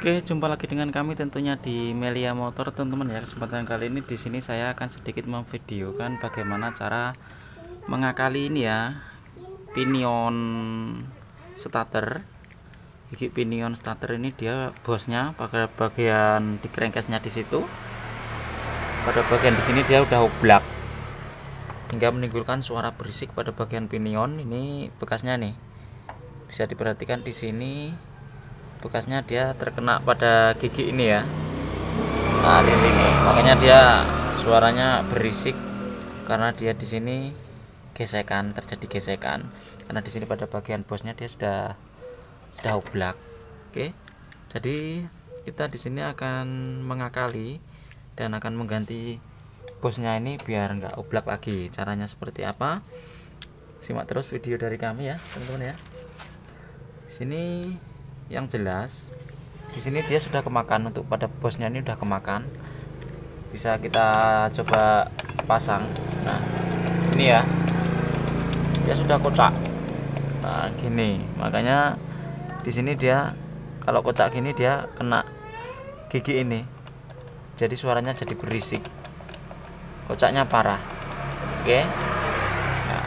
Oke, jumpa lagi dengan kami tentunya di Melia Motor, teman-teman ya. Kesempatan kali ini di sini saya akan sedikit memvideokan bagaimana cara mengakali ini ya pinion starter. Gigi pinion starter ini dia bosnya pada bagian di crankcase-nya di situ. Pada bagian di sini dia udah oblak hingga menimbulkan suara berisik pada bagian pinion. Ini bekasnya nih. Bisa diperhatikan di sini bekasnya dia terkena pada gigi ini ya. Nah ini makanya dia suaranya berisik karena dia di sini gesekan terjadi gesekan. Karena di sini pada bagian bosnya dia sudah sudah oblak. Oke. Jadi kita di sini akan mengakali dan akan mengganti bosnya ini biar nggak oblak lagi. Caranya seperti apa? Simak terus video dari kami ya teman-teman ya. Sini yang jelas di sini dia sudah kemakan. Untuk pada bosnya ini sudah kemakan. Bisa kita coba pasang. Nah ini ya. Dia sudah kocak. Nah gini. Makanya di sini dia kalau kocak gini dia kena gigi ini. Jadi suaranya jadi berisik. Kocaknya parah. Oke? Nah,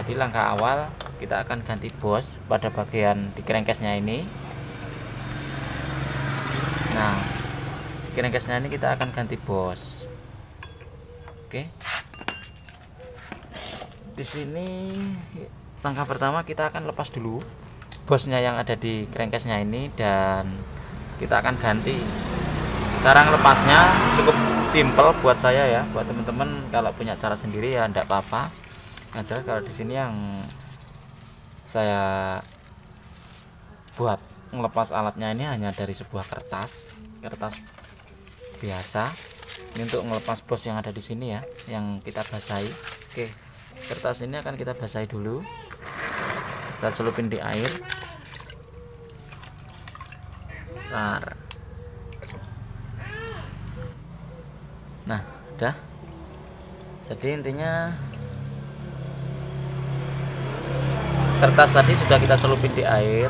jadi langkah awal kita akan ganti bos pada bagian di crankcase-nya ini. Nah crankcase-nya ini kita akan ganti bos. Oke. Di sini langkah pertama kita akan lepas dulu bosnya yang ada di crankcase-nya ini dan kita akan ganti. Cara lepasnya cukup simple buat saya ya buat teman-teman. Kalau punya cara sendiri ya enggak apa-apa. Yang jelas kalau di sini yang saya buat melepas alatnya ini hanya dari sebuah kertas kertas biasa. Ini untuk melepas bos yang ada di sini ya yang kita basahi. Oke kertas ini akan kita basahi dulu. Kita celupin di air. Bentar. nah udah. Jadi intinya kertas tadi sudah kita celupin di air.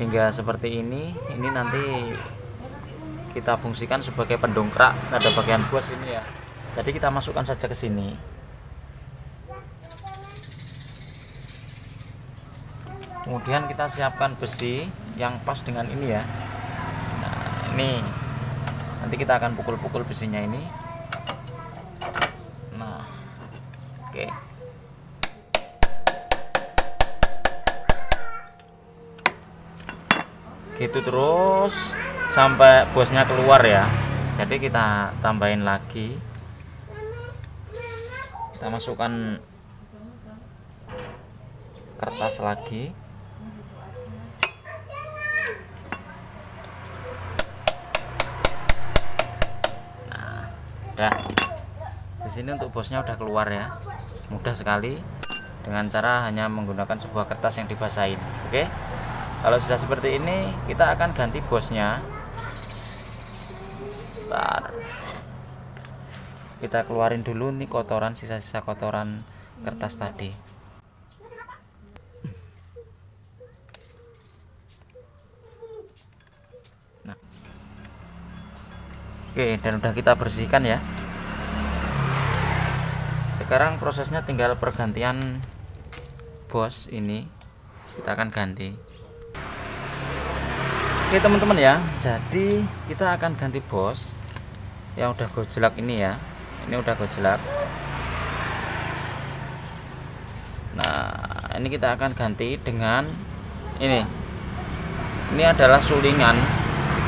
Hingga seperti ini ini nanti kita fungsikan sebagai pendongkrak. Pada bagian bos ini ya. Jadi kita masukkan saja ke sini. Kemudian kita siapkan besi yang pas dengan ini ya. Nah ini. Nanti kita akan pukul-pukul besinya ini nah oke okay. Gitu terus sampai bosnya keluar ya. Jadi kita tambahin lagi. Kita masukkan kertas lagi. Nah udah. Di sini untuk bosnya udah keluar ya. Mudah sekali. Dengan cara hanya menggunakan sebuah kertas yang dibasahin. Oke? okay? Kalau sudah seperti ini kita akan ganti bosnya. Bentar. kita keluarin dulu nih kotoran sisa-sisa kotoran kertas tadi. Nah. Oke dan udah kita bersihkan ya. Sekarang prosesnya tinggal pergantian bos ini. Kita akan ganti Oke teman-teman ya. Jadi kita akan ganti bos. Yang udah gojlak ini ya. Ini udah gojlak. Nah ini kita akan ganti dengan ini. Ini adalah sulingan.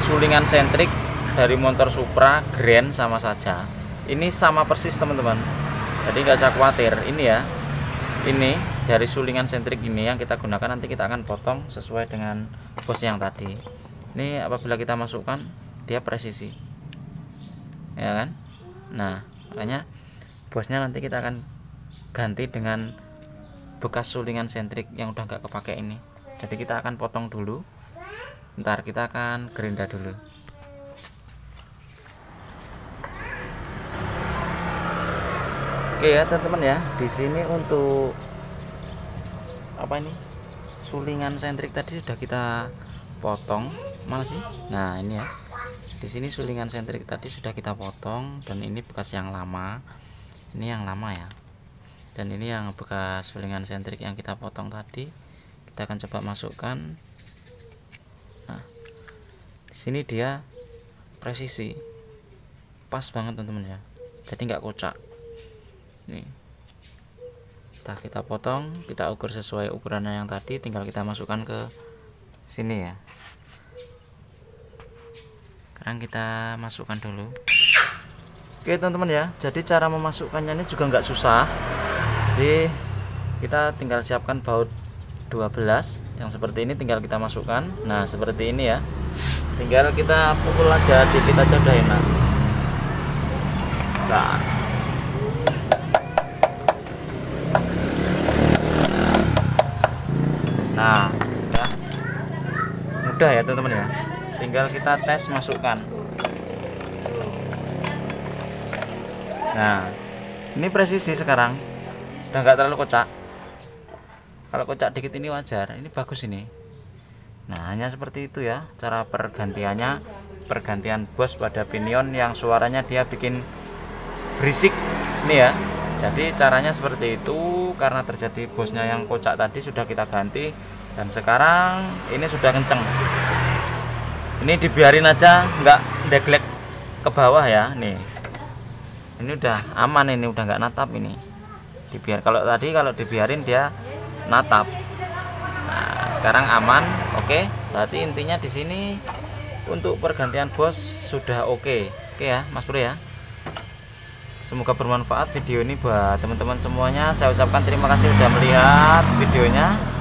Sulingan sentrik dari motor Supra Grand sama saja. Ini sama persis teman-teman. Jadi nggak usah khawatir. Ini ya. Ini dari sulingan sentrik ini yang kita gunakan nanti kita akan potong sesuai dengan bos yang tadi ini apabila kita masukkan dia presisi. Ya kan? Nah makanya bosnya nanti kita akan ganti dengan bekas sulingan sentrik yang udah nggak kepake ini. Jadi kita akan potong dulu. Ntar kita akan gerinda dulu. Oke ya teman-teman ya. Di sini untuk apa ini? Sulingan sentrik tadi sudah kita potong mana sih. Nah ini ya. Di sini sulingan sentrik tadi sudah kita potong dan ini bekas yang lama. Ini yang lama ya. Dan ini yang bekas sulingan sentrik yang kita potong tadi kita akan coba masukkan. Nah di sini dia presisi. Pas banget teman-teman ya. Jadi nggak kocak. Nih. Kita kita potong kita ukur sesuai ukurannya yang tadi tinggal kita masukkan ke sini ya sekarang kita masukkan dulu. Oke teman-teman ya. Jadi cara memasukkannya ini juga nggak susah. Jadi kita tinggal siapkan baut 12 yang seperti ini tinggal kita masukkan. Nah seperti ini ya. Tinggal kita pukul aja dikit aja udah enak. Nah. Nah udah mudah ya teman-teman ya tinggal kita tes masukkan. Nah ini presisi sekarang. Udah nggak terlalu kocak. Kalau kocak dikit ini wajar. Ini bagus ini. Nah hanya seperti itu ya cara pergantiannya. Pergantian bos pada pinion yang suaranya dia bikin berisik. Ini ya. Jadi caranya seperti itu. Karena terjadi bosnya yang kocak tadi sudah kita ganti. Dan sekarang ini sudah kenceng ini dibiarin aja nggak deglek ke bawah ya nih. Ini udah aman ini udah nggak natap ini. Dibiar kalau tadi kalau dibiarin dia natap. Nah sekarang aman oke. Berarti intinya di sini untuk pergantian bos sudah oke. Oke ya mas bro ya. Semoga bermanfaat video ini buat teman-teman semuanya. Saya ucapkan terima kasih sudah melihat videonya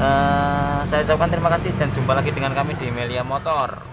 uh, saya ucapkan terima kasih dan jumpa lagi dengan kami di Melia Motor